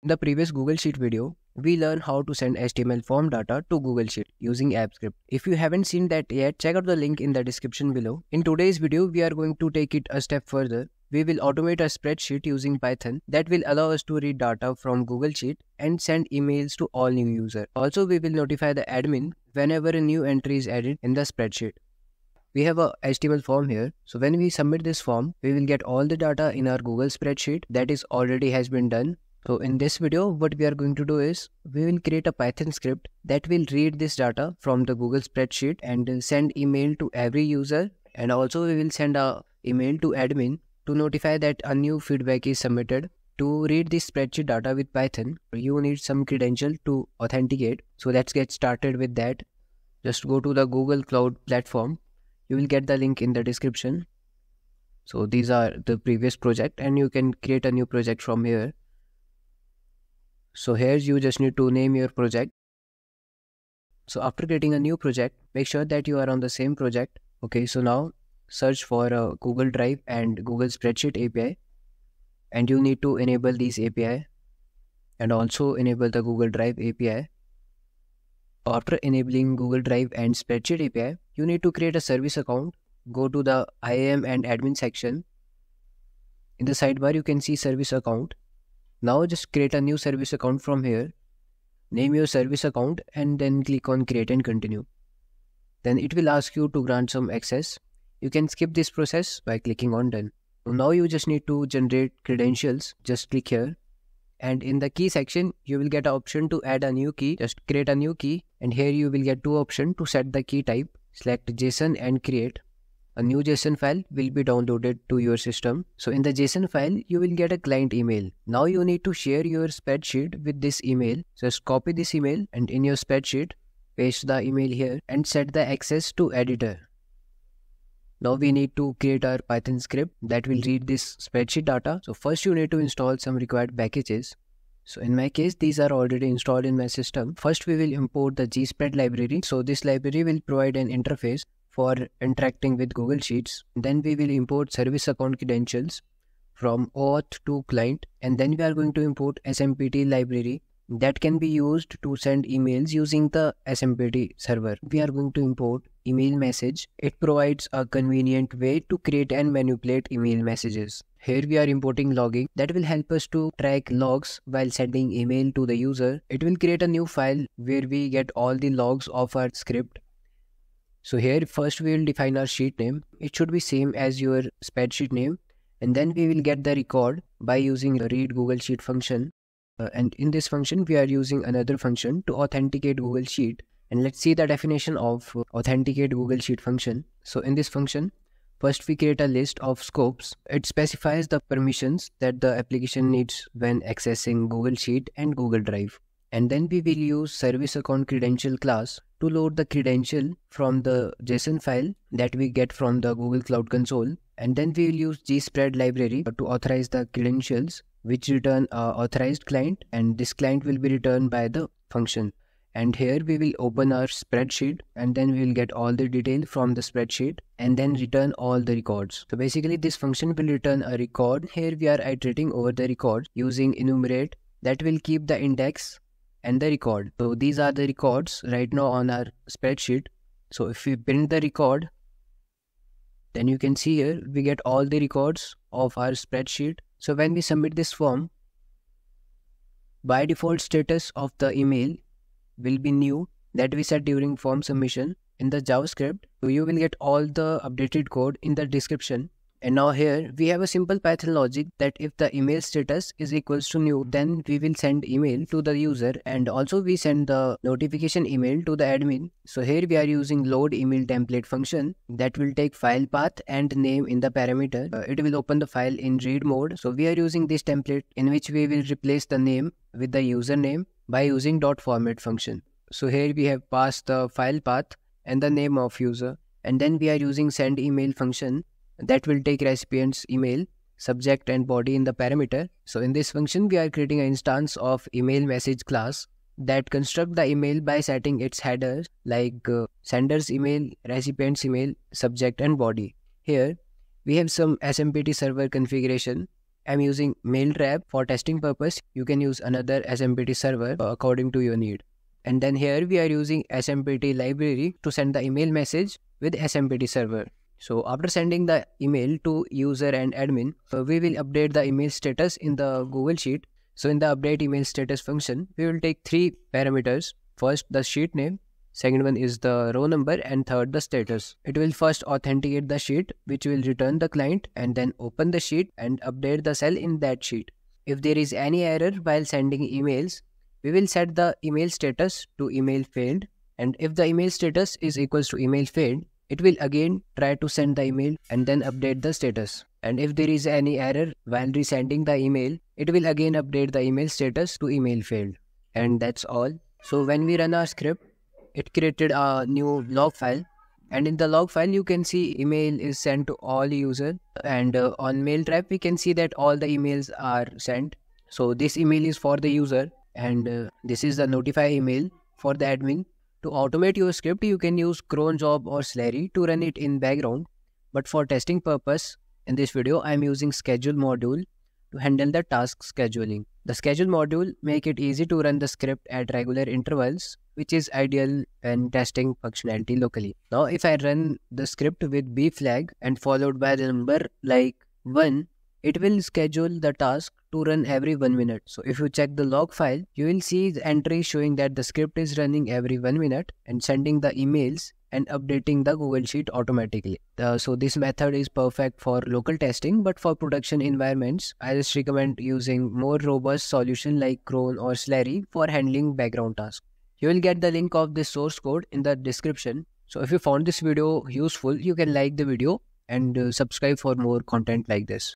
In the previous Google Sheet video, we learned how to send HTML form data to Google Sheet using AppScript. If you haven't seen that yet, check out the link in the description below. In today's video, we are going to take it a step further. We will automate a spreadsheet using Python that will allow us to read data from Google Sheet and send emails to all new users. Also, we will notify the admin whenever a new entry is added in the spreadsheet. We have a HTML form here. So when we submit this form, we will get all the data in our Google spreadsheet that is already has been done so in this video, what we are going to do is we will create a Python script that will read this data from the Google spreadsheet and send email to every user. And also we will send a email to admin to notify that a new feedback is submitted. To read this spreadsheet data with Python, you need some credential to authenticate. So let's get started with that. Just go to the Google Cloud platform. You will get the link in the description. So these are the previous project and you can create a new project from here so here you just need to name your project. So after creating a new project, make sure that you are on the same project. Okay, so now search for a Google Drive and Google Spreadsheet API. And you need to enable these API and also enable the Google Drive API. After enabling Google Drive and Spreadsheet API, you need to create a service account. Go to the IAM and admin section. In the sidebar, you can see service account now just create a new service account from here. Name your service account and then click on create and continue. Then it will ask you to grant some access. You can skip this process by clicking on done. So now you just need to generate credentials. Just click here. And in the key section, you will get an option to add a new key. Just create a new key. And here you will get two options to set the key type. Select JSON and create a new JSON file will be downloaded to your system. So in the JSON file, you will get a client email. Now you need to share your spreadsheet with this email. Just copy this email and in your spreadsheet, paste the email here and set the access to editor. Now we need to create our Python script that will read this spreadsheet data. So first you need to install some required packages. So in my case, these are already installed in my system. First, we will import the GSpread library. So this library will provide an interface for interacting with Google Sheets. Then we will import service account credentials from oauth2client and then we are going to import SMPT library that can be used to send emails using the SMPT server. We are going to import email message. It provides a convenient way to create and manipulate email messages. Here we are importing logging that will help us to track logs while sending email to the user. It will create a new file where we get all the logs of our script so here first we will define our sheet name. It should be same as your spreadsheet name and then we will get the record by using the read Google Sheet function. Uh, and in this function we are using another function to authenticate Google Sheet. And let's see the definition of authenticate Google Sheet function. So in this function, first we create a list of scopes. It specifies the permissions that the application needs when accessing Google Sheet and Google Drive. And then we will use service account credential class to load the credential from the JSON file that we get from the Google Cloud Console. And then we will use gspread library to authorize the credentials which return a authorized client and this client will be returned by the function. And here we will open our spreadsheet and then we will get all the detail from the spreadsheet and then return all the records. So basically this function will return a record. Here we are iterating over the record using enumerate that will keep the index and the record. So these are the records right now on our spreadsheet. So if we print the record, then you can see here we get all the records of our spreadsheet. So when we submit this form, by default status of the email will be new that we set during form submission in the JavaScript. So you will get all the updated code in the description and now here we have a simple Python logic that if the email status is equals to new, then we will send email to the user and also we send the notification email to the admin. So here we are using load email template function that will take file path and name in the parameter. Uh, it will open the file in read mode. So we are using this template in which we will replace the name with the username by using dot format function. So here we have passed the file path and the name of user and then we are using send email function that will take recipient's email, subject and body in the parameter. So in this function, we are creating an instance of email message class that construct the email by setting its headers like uh, sender's email, recipient's email, subject and body. Here, we have some SMPT server configuration I'm using Mailtrap for testing purpose. You can use another SMPT server according to your need. And then here we are using SMPT library to send the email message with SMPT server. So after sending the email to user and admin, uh, we will update the email status in the Google Sheet. So in the update email status function, we will take three parameters. First, the sheet name. Second one is the row number and third the status. It will first authenticate the sheet which will return the client and then open the sheet and update the cell in that sheet. If there is any error while sending emails, we will set the email status to email failed and if the email status is equals to email failed, it will again try to send the email and then update the status. And if there is any error while resending the email, it will again update the email status to email failed. And that's all. So when we run our script, it created a new log file and in the log file you can see email is sent to all users and uh, on Mailtrap we can see that all the emails are sent so this email is for the user and uh, this is the notify email for the admin to automate your script, you can use cron job or Celery to run it in background. But for testing purpose, in this video, I am using schedule module to handle the task scheduling. The schedule module make it easy to run the script at regular intervals, which is ideal when testing functionality locally. Now, if I run the script with b flag and followed by the number like 1, it will schedule the task to run every one minute. So if you check the log file, you will see the entry showing that the script is running every one minute and sending the emails and updating the Google Sheet automatically. Uh, so this method is perfect for local testing, but for production environments, I just recommend using more robust solution like Cron or Celery for handling background tasks. You will get the link of this source code in the description. So if you found this video useful, you can like the video and uh, subscribe for more content like this.